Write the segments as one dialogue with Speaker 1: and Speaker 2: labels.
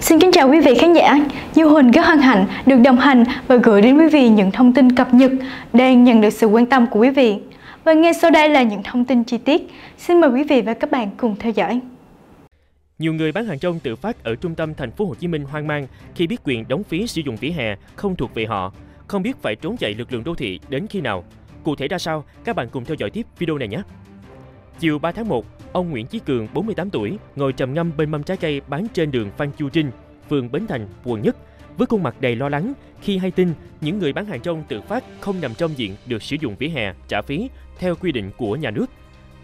Speaker 1: Xin kính chào quý vị khán giả. Như Huỳnh rất hân hạnh được đồng hành và gửi đến quý vị những thông tin cập nhật đang nhận được sự quan tâm của quý vị. Và ngay sau đây là những thông tin chi tiết. Xin mời quý vị và các bạn cùng theo dõi.
Speaker 2: Nhiều người bán hàng rong tự phát ở trung tâm thành phố Hồ Chí Minh hoang mang khi biết quyền đóng phí sử dụng vỉa hè không thuộc về họ, không biết phải trốn chạy lực lượng đô thị đến khi nào. Cụ thể ra sao, các bạn cùng theo dõi tiếp video này nhé. Chiều 3 tháng 1, ông Nguyễn Chí Cường, 48 tuổi, ngồi trầm ngâm bên mâm trái cây bán trên đường Phan Chu Trinh, phường Bến Thành, quận Nhất, với khuôn mặt đầy lo lắng khi hay tin những người bán hàng rong tự phát không nằm trong diện được sử dụng vỉa hè trả phí theo quy định của nhà nước.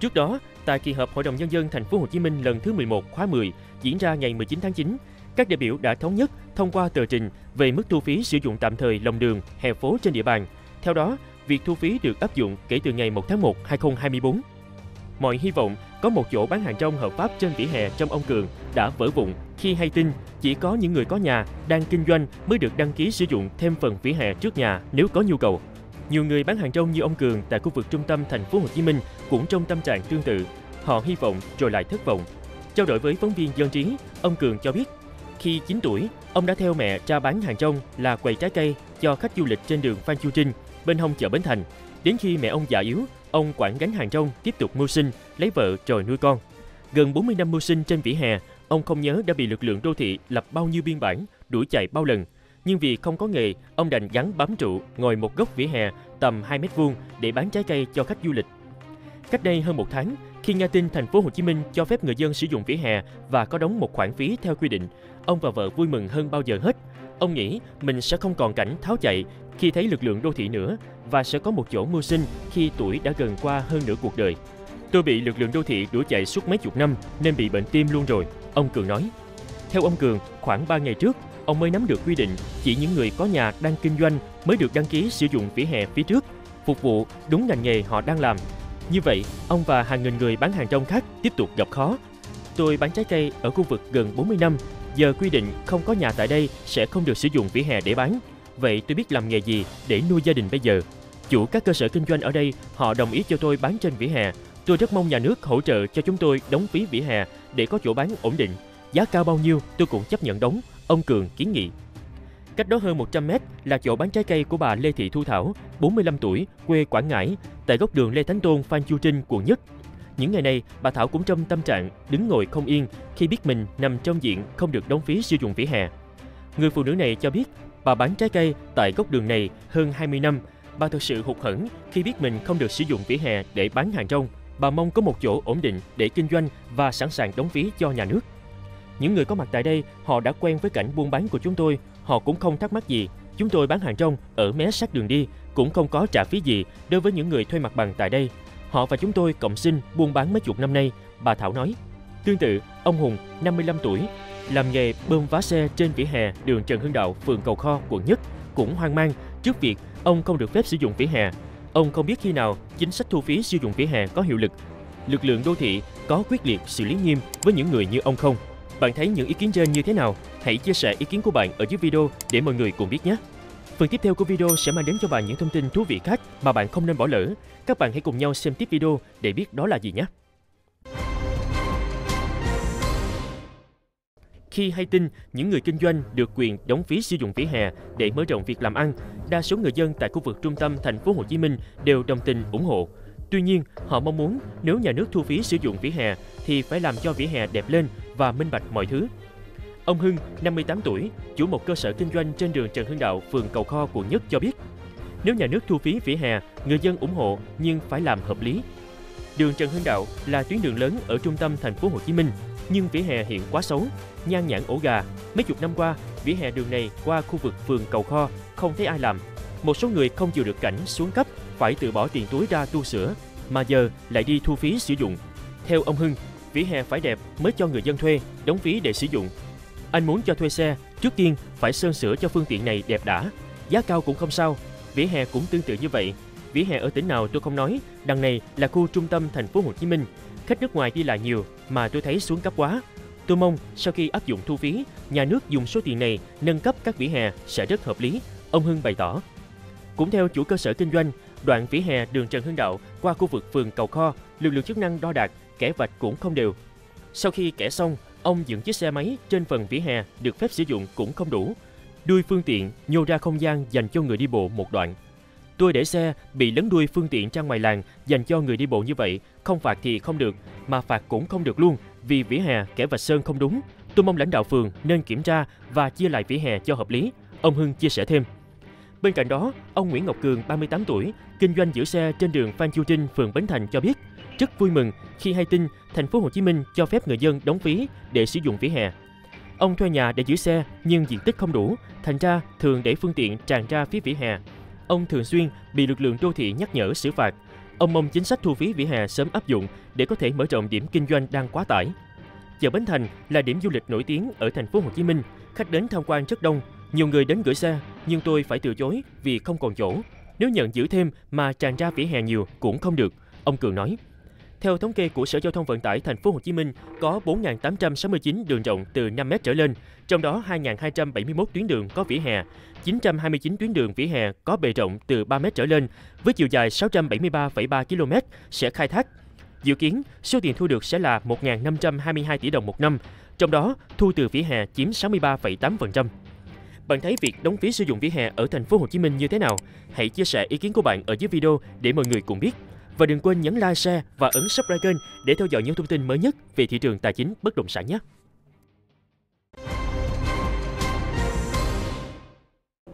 Speaker 2: Trước đó, tại kỳ họp Hội đồng nhân dân thành phố Hồ Chí Minh lần thứ 11 khóa 10 diễn ra ngày 19 tháng 9, các đại biểu đã thống nhất thông qua tờ trình về mức thu phí sử dụng tạm thời lòng đường, hè phố trên địa bàn. Theo đó, việc thu phí được áp dụng kể từ ngày 1 tháng 1 2024. Mọi hy vọng có một chỗ bán hàng rong hợp pháp trên vỉa hè trong ông Cường đã vỡ vụn khi hay tin chỉ có những người có nhà đang kinh doanh mới được đăng ký sử dụng thêm phần vỉa hè trước nhà nếu có nhu cầu. Nhiều người bán hàng rong như ông Cường tại khu vực trung tâm thành phố Hồ Chí Minh cũng trong tâm trạng tương tự. Họ hy vọng rồi lại thất vọng. Trao đổi với phóng viên Dân Trí, ông Cường cho biết khi 9 tuổi, ông đã theo mẹ ra bán hàng rong là quầy trái cây cho khách du lịch trên đường Phan Chu Trinh, bên hông chợ Bến Thành. Đến khi mẹ ông già yếu, ông quản gánh hàng rong tiếp tục mưu sinh, lấy vợ rồi nuôi con. Gần 40 năm mưu sinh trên vỉa hè, ông không nhớ đã bị lực lượng đô thị lập bao nhiêu biên bản, đuổi chạy bao lần. Nhưng vì không có nghề, ông đành gắn bám trụ, ngồi một góc vỉa hè tầm 2 mét vuông để bán trái cây cho khách du lịch. Cách đây hơn một tháng, khi nghe tin thành phố Hồ Chí Minh cho phép người dân sử dụng vỉa hè và có đóng một khoản phí theo quy định, ông và vợ vui mừng hơn bao giờ hết. Ông nghĩ mình sẽ không còn cảnh tháo chạy khi thấy lực lượng đô thị nữa và sẽ có một chỗ mưu sinh khi tuổi đã gần qua hơn nửa cuộc đời. Tôi bị lực lượng đô thị đuổi chạy suốt mấy chục năm nên bị bệnh tim luôn rồi, ông Cường nói. Theo ông Cường, khoảng 3 ngày trước, ông mới nắm được quy định chỉ những người có nhà đang kinh doanh mới được đăng ký sử dụng vỉa hè phía trước, phục vụ đúng ngành nghề họ đang làm. Như vậy, ông và hàng nghìn người bán hàng rong khác tiếp tục gặp khó. Tôi bán trái cây ở khu vực gần 40 năm, giờ quy định không có nhà tại đây sẽ không được sử dụng vỉa hè để bán. Vậy tôi biết làm nghề gì để nuôi gia đình bây giờ? Chủ các cơ sở kinh doanh ở đây họ đồng ý cho tôi bán trên vỉa hè. Tôi rất mong nhà nước hỗ trợ cho chúng tôi đóng phí vỉa hè để có chỗ bán ổn định. Giá cao bao nhiêu tôi cũng chấp nhận đóng, ông Cường kiến nghị. Cách đó hơn 100 mét là chỗ bán trái cây của bà Lê Thị Thu Thảo, 45 tuổi, quê Quảng Ngãi, tại góc đường Lê Thánh Tôn, Phan Chu Trinh, quận Nhất. Những ngày này, bà Thảo cũng trong tâm trạng đứng ngồi không yên khi biết mình nằm trong diện không được đóng phí sử dụng vỉa hè. Người phụ nữ này cho biết bà bán trái cây tại góc đường này hơn 20 năm. Bà thực sự hụt hẫng khi biết mình không được sử dụng vỉa hè để bán hàng rong. Bà mong có một chỗ ổn định để kinh doanh và sẵn sàng đóng phí cho nhà nước. Những người có mặt tại đây, họ đã quen với cảnh buôn bán của chúng tôi, họ cũng không thắc mắc gì. Chúng tôi bán hàng rong ở mé sát đường đi, cũng không có trả phí gì đối với những người thuê mặt bằng tại đây. Họ và chúng tôi cộng sinh buôn bán mấy chục năm nay, bà Thảo nói. Tương tự, ông Hùng, 55 tuổi, làm nghề bơm vá xe trên vỉa hè đường Trần Hưng Đạo, phường Cầu Kho, quận Nhất, cũng hoang mang trước việc ông không được phép sử dụng vỉa hè. Ông không biết khi nào chính sách thu phí sử dụng vỉa hè có hiệu lực. Lực lượng đô thị có quyết liệt xử lý nghiêm với những người như ông không? Bạn thấy những ý kiến trên như thế nào? Hãy chia sẻ ý kiến của bạn ở dưới video để mọi người cùng biết nhé! Phần tiếp theo của video sẽ mang đến cho bạn những thông tin thú vị khác mà bạn không nên bỏ lỡ. Các bạn hãy cùng nhau xem tiếp video để biết đó là gì nhé! Khi hay tin những người kinh doanh được quyền đóng phí sử dụng vỉa hè để mở rộng việc làm ăn, đa số người dân tại khu vực trung tâm thành phố Hồ Chí Minh đều đồng tình ủng hộ. Tuy nhiên, họ mong muốn nếu nhà nước thu phí sử dụng vỉa hè thì phải làm cho vỉa hè đẹp lên và minh bạch mọi thứ. Ông Hưng, 58 tuổi, chủ một cơ sở kinh doanh trên đường Trần Hưng Đạo, phường Cầu Kho, quận Nhất cho biết, nếu nhà nước thu phí vỉa hè, người dân ủng hộ nhưng phải làm hợp lý. Đường Trần Hưng Đạo là tuyến đường lớn ở trung tâm thành phố Hồ Chí Minh, nhưng vỉa hè hiện quá xấu, nhan nhản ổ gà. Mấy chục năm qua, vỉa hè đường này qua khu vực phường Cầu Kho không thấy ai làm. Một số người không chịu được cảnh xuống cấp phải tự bỏ tiền túi ra tu sửa, mà giờ lại đi thu phí sử dụng. Theo ông Hưng, vỉa hè phải đẹp mới cho người dân thuê, đóng phí để sử dụng. Anh muốn cho thuê xe, trước tiên phải sơn sửa cho phương tiện này đẹp đã. Giá cao cũng không sao, vỉa hè cũng tương tự như vậy. Vỉa hè ở tỉnh nào tôi không nói, đằng này là khu trung tâm thành phố Hồ Chí Minh. Khách nước ngoài đi lại nhiều mà tôi thấy xuống cấp quá. Tôi mong sau khi áp dụng thu phí, nhà nước dùng số tiền này nâng cấp các vỉa hè sẽ rất hợp lý, ông Hưng bày tỏ. Cũng theo chủ cơ sở kinh doanh, đoạn vỉa hè đường Trần Hưng Đạo qua khu vực phường Cầu Kho, lực lượng chức năng đo đạc kẻ vạch cũng không đều. Sau khi kẻ xong, ông dựng chiếc xe máy trên phần vỉa hè được phép sử dụng cũng không đủ. Đuôi phương tiện nhô ra không gian dành cho người đi bộ một đoạn. Tôi để xe bị lấn đuôi phương tiện ra ngoài làng dành cho người đi bộ như vậy, không phạt thì không được, mà phạt cũng không được luôn vì vỉa hè kẻ vạch sơn không đúng. Tôi mong lãnh đạo phường nên kiểm tra và chia lại vỉa hè cho hợp lý. Ông Hưng chia sẻ thêm. Bên cạnh đó, ông Nguyễn Ngọc Cường, 38 tuổi, kinh doanh giữ xe trên đường Phan Chu Trinh, phường Bến Thành cho biết, rất vui mừng khi hay tin thành phố Hồ Chí Minh cho phép người dân đóng phí để sử dụng vỉa hè. Ông thuê nhà để giữ xe nhưng diện tích không đủ, thành ra thường để phương tiện tràn ra phía vỉa hè. Ông thường xuyên bị lực lượng đô thị nhắc nhở xử phạt. Ông mong chính sách thu phí vỉa hè sớm áp dụng để có thể mở rộng điểm kinh doanh đang quá tải. Chợ Bến Thành là điểm du lịch nổi tiếng ở thành phố Hồ Chí Minh, khách đến tham quan rất đông, nhiều người đến gửi xe, nhưng tôi phải từ chối vì không còn chỗ. Nếu nhận giữ thêm mà tràn ra vỉa hè nhiều cũng không được, ông Cường nói. Theo thống kê của Sở Giao thông Vận tải Thành phố Hồ Chí Minh, có 4.869 đường rộng từ 5 m trở lên, trong đó 2.271 tuyến đường có vỉa hè, 929 tuyến đường vỉa hè có bề rộng từ 3 m trở lên, với chiều dài 673,3 km sẽ khai thác. Dự kiến, số tiền thu được sẽ là 1.522 tỷ đồng một năm, trong đó thu từ vỉa hè chiếm 63,8%. Bạn thấy việc đóng phí sử dụng vỉa hè ở thành phố Hồ Chí Minh như thế nào? Hãy chia sẻ ý kiến của bạn ở dưới video để mọi người cùng biết. Và đừng quên nhấn like, share và ấn subscribe kênh để theo dõi những thông tin mới nhất về thị trường tài chính bất động sản nhé.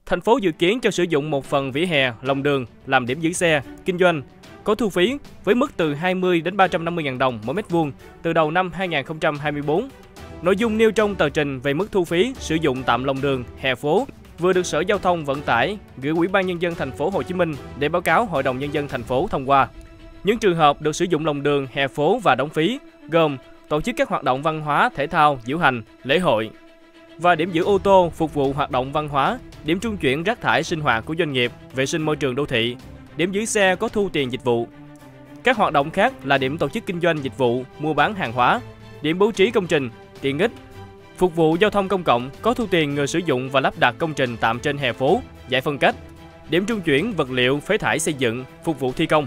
Speaker 3: Thành phố dự kiến cho sử dụng một phần vỉa hè, lòng đường làm điểm giữ xe, kinh doanh, có thu phí với mức từ 20 đến 350 000 đồng mỗi mét vuông từ đầu năm 2024. Nội dung nêu trong tờ trình về mức thu phí sử dụng tạm lòng đường, hè phố vừa được Sở Giao thông Vận tải gửi Ủy ban nhân dân thành phố Hồ Chí Minh để báo cáo Hội đồng nhân dân thành phố thông qua. Những trường hợp được sử dụng lòng đường, hè phố và đóng phí gồm tổ chức các hoạt động văn hóa, thể thao, diễu hành, lễ hội và điểm giữ ô tô phục vụ hoạt động văn hóa, điểm trung chuyển rác thải sinh hoạt của doanh nghiệp, vệ sinh môi trường đô thị, điểm giữ xe có thu tiền dịch vụ. Các hoạt động khác là điểm tổ chức kinh doanh dịch vụ, mua bán hàng hóa, điểm bố trí công trình, tiện ích, phục vụ giao thông công cộng có thu tiền người sử dụng và lắp đặt công trình tạm trên hè phố, giải phân cách, điểm trung chuyển vật liệu phế thải xây dựng, phục vụ thi công.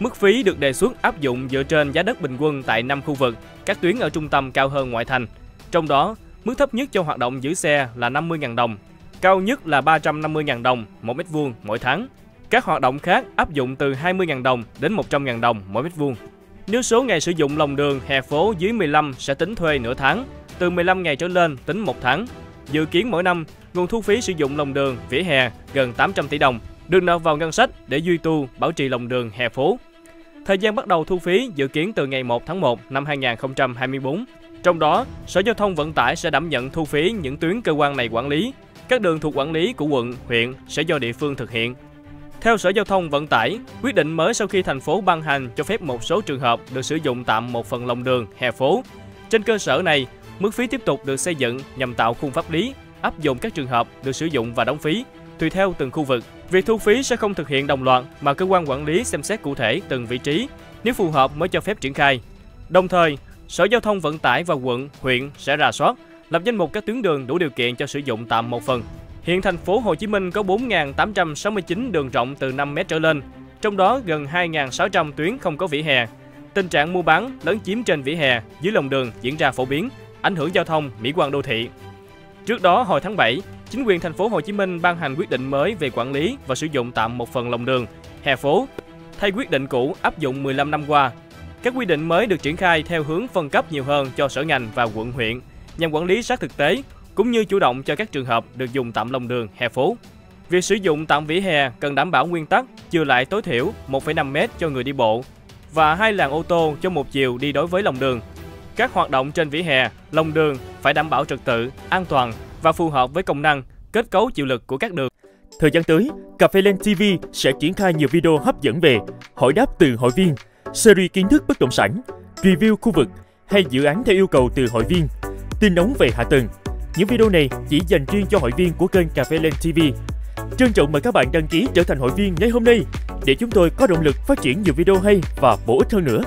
Speaker 3: Mức phí được đề xuất áp dụng dựa trên giá đất bình quân tại 5 khu vực, các tuyến ở trung tâm cao hơn ngoại thành. Trong đó, mức thấp nhất cho hoạt động giữ xe là 50.000 đồng, cao nhất là 350.000 đồng một mét vuông mỗi tháng. Các hoạt động khác áp dụng từ 20.000 đồng đến 100.000 đồng mỗi mét vuông. Nếu số ngày sử dụng lòng đường hè phố dưới 15 sẽ tính thuê nửa tháng, từ 15 ngày trở lên tính 1 tháng. Dự kiến mỗi năm, nguồn thu phí sử dụng lòng đường, vỉa hè gần 800 tỷ đồng được nộp vào ngân sách để duy tu, bảo trì lòng đường hè phố. Thời gian bắt đầu thu phí dự kiến từ ngày 1 tháng 1 năm 2024. Trong đó, Sở Giao thông Vận tải sẽ đảm nhận thu phí những tuyến cơ quan này quản lý. Các đường thuộc quản lý của quận, huyện sẽ do địa phương thực hiện. Theo Sở Giao thông Vận tải, quyết định mới sau khi thành phố ban hành cho phép một số trường hợp được sử dụng tạm một phần lòng đường, hè phố. Trên cơ sở này, mức phí tiếp tục được xây dựng nhằm tạo khung pháp lý, áp dụng các trường hợp được sử dụng và đóng phí, tùy theo từng khu vực. Việc thu phí sẽ không thực hiện đồng loạt mà cơ quan quản lý xem xét cụ thể từng vị trí, nếu phù hợp mới cho phép triển khai. Đồng thời, Sở Giao thông Vận tải và quận, huyện sẽ rà soát, lập danh mục các tuyến đường đủ điều kiện cho sử dụng tạm một phần. Hiện thành phố Hồ Chí Minh có 4.869 đường rộng từ 5 m trở lên, trong đó gần 2.600 tuyến không có vỉa hè. Tình trạng mua bán lấn chiếm trên vỉa hè dưới lòng đường diễn ra phổ biến, ảnh hưởng giao thông, mỹ quan đô thị. Trước đó hồi tháng 7, chính quyền thành phố Hồ Chí Minh ban hành quyết định mới về quản lý và sử dụng tạm một phần lòng đường, hè phố, thay quyết định cũ áp dụng 15 năm qua. Các quy định mới được triển khai theo hướng phân cấp nhiều hơn cho sở ngành và quận huyện nhằm quản lý sát thực tế cũng như chủ động cho các trường hợp được dùng tạm lòng đường, hè phố. Việc sử dụng tạm vỉa hè cần đảm bảo nguyên tắc chừa lại tối thiểu 1,5 m cho người đi bộ và hai làn ô tô cho một chiều đi đối với lòng đường. Các hoạt động trên vỉa hè, lòng đường phải đảm bảo trật tự, an toàn và phù hợp với công năng, kết cấu chịu lực của các đường.
Speaker 2: Thời gian tới, Cà phê Lên TV sẽ triển khai nhiều video hấp dẫn về hỏi đáp từ hội viên, series kiến thức bất động sản, review khu vực hay dự án theo yêu cầu từ hội viên, tin nóng về hạ tầng. Những video này chỉ dành riêng cho hội viên của kênh Cà phê Lên TV. Trân trọng mời các bạn đăng ký trở thành hội viên ngay hôm nay để chúng tôi có động lực phát triển nhiều video hay và bổ ích hơn nữa.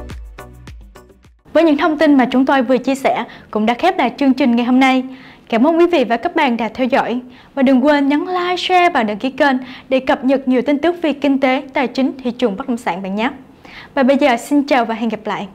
Speaker 1: Với những thông tin mà chúng tôi vừa chia sẻ cũng đã khép lại chương trình ngày hôm nay. Cảm ơn quý vị và các bạn đã theo dõi. Và đừng quên nhấn like, share và đăng ký kênh để cập nhật nhiều tin tức về kinh tế, tài chính, thị trường bất động sản bạn nhé. Và bây giờ xin chào và hẹn gặp lại.